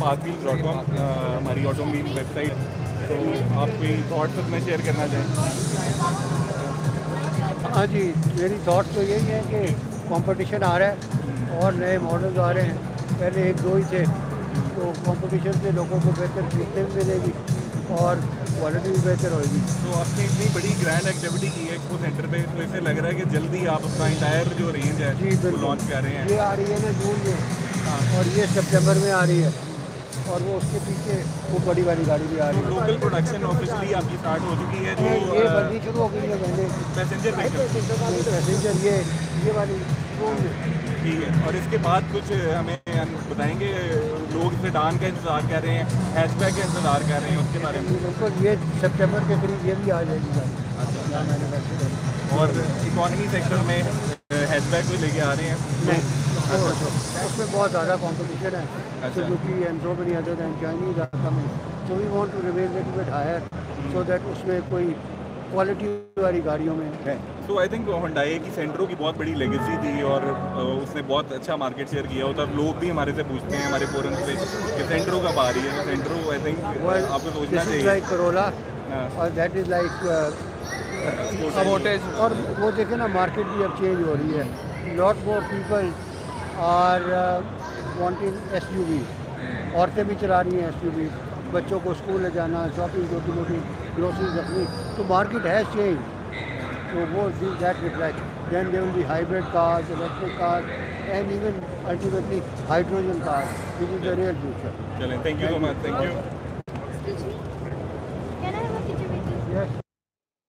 PakWheels dot com हमारी automobile website तो आप कोई थॉट्स अपने शेयर करना चाहें? हाँ जी मेरी थॉट तो यही है कि कंपटीशन आ रहा है और नए मॉडल्स आ रहे हैं। पहले एक दो ही थे तो कंपटीशन से लोगों को बेहतर सीखने भी मिलेगी और क्वालिटी भी बेहतर होगी। तो आपने इतनी बड़ी ग्रैंड एक्टिविटी की है एक्सपो सेंटर पे तो इसे लग रहा है कि जल्दी आप अपना इंटायर जो रेंज है जी लॉन्च कर रहे हैं। ये आ रही है ना जून में। और ये सितंबर में आ रही है। और वो उसके पीछे वो बड़ी वाली गाड़ी भी आ रही है। लोकल प्रोडक्शन ऑफिशियली आपकी स्टार्ट हो चुकी है ये जो ये बननी शुरू हो गई है पहले। पैसेंजर पैसेंजर ये ये वाली ठीक है और इसके बाद कुछ हमें बताएँगे लोग सेडान का इंतज़ार कर रहे हैं हैचबैक का इंतज़ार कर रहे हैं उसके बारे में। बिल्कुल ये सितंबर के करीब ये भी आ जाएगी गाड़ी। अच्छा। और इकोनॉमी सेक्टर में हैचबैक भी लेके आ रहे हैं। उसमें बहुत ज़्यादा कंपटीशन है। Suzuki and so many other than Chinese are coming so we want to remain little bit higher so that उसमें कोई क्वालिटी वाली गाड़ियों में है। तो आई थिंक होंडाई की सेंट्रो की बहुत बड़ी लेगेसी थी और उसने बहुत अच्छा मार्केट शेयर किया होता। है लोग भी हमारे से पूछते हैं हमारे फोरम पे कि सेंट्रो कब आ रही है? सेंट्रो आई थिंक आपको सोचना चाहिए। लाइक करोला हाँ। और दैट इज़ लाइक और वो देखे ना मार्केट भी अब चेंज हो रही है। Lot more people are wanting S U V औरतें भी चला रही हैं एस यू वी बच्चों को स्कूल ले जाना शॉपिंग छोटी मोटी ग्रोसरीज रखनी। तो मार्केट है चेंज तो वो that reflect then they will be hybrid cars electric cars and even ultimately hydrogen cars which is the real future चलें thank you so much thank you